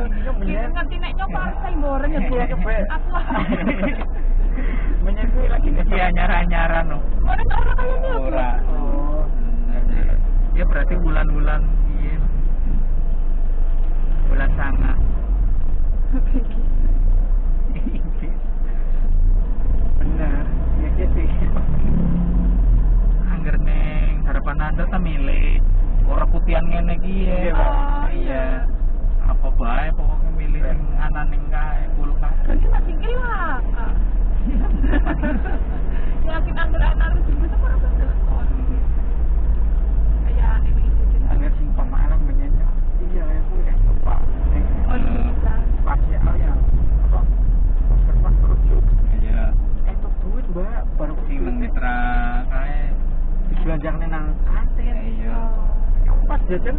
Iya. Kita ngerti nek nyopar saya goreng ya, Bu. Aku Menyekui lagi Iya. Orang orang. Ora. Oh. Ya berarti bulan-bulan iya. Bulan sanga. Bener. Ya gitu. Angger harapan Anda ta milih ora putihan ngene iki ya. Iya, Pak. Iya. Apa bae pokoknya ananing kae kulkas. Berarti masih gila, Kak. Yakin anggar anak harus bisa orang telepon. Kayak ini itu. Agar sing pemalam menyanyi. Iya, itu ya lupa. Oh, bisa. Pasti al yang apa? Serpas kerucut. Iya. Eh, duit mbak baru Sing mitra kae. dibelanjakan nang kantin. Iya. Pas jajan,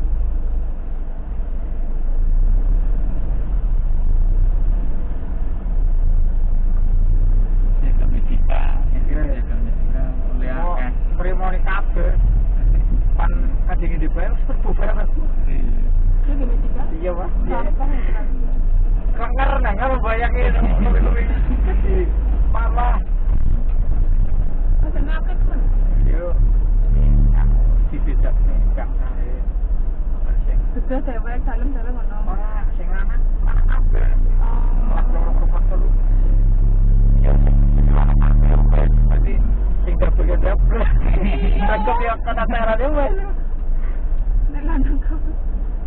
minta dia mbak.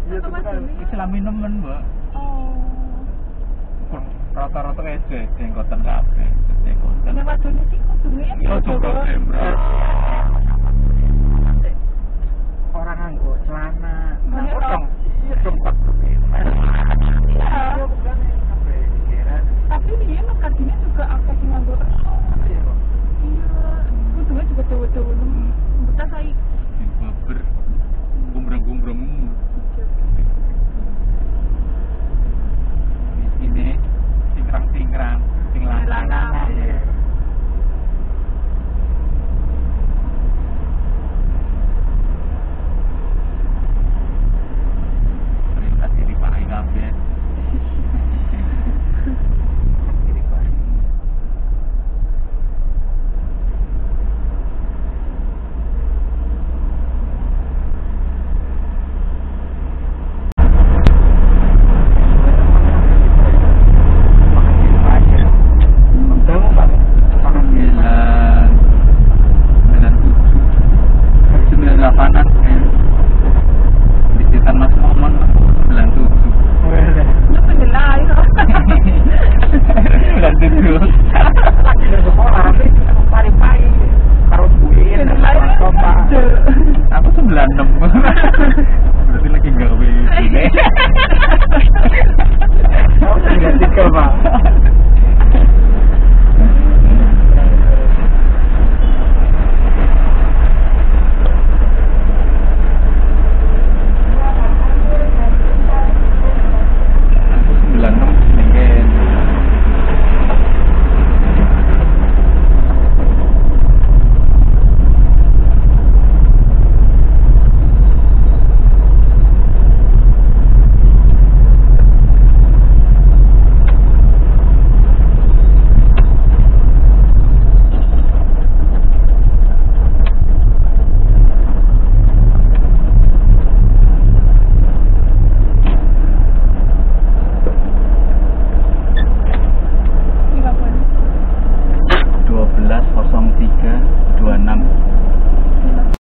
Iya, Kamu mbak. Oh. Rata-rata kayak jenggotan kafe jenggotan ini madunya sih madunya ya? Iya, Orang anggo celana. Iya, nganggo dong. Iya. Dong tapi dia makasihnya juga aku